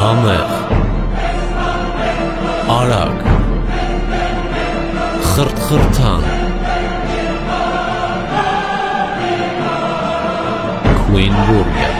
Համեղ Արագ Խրթխրթան Queen Burger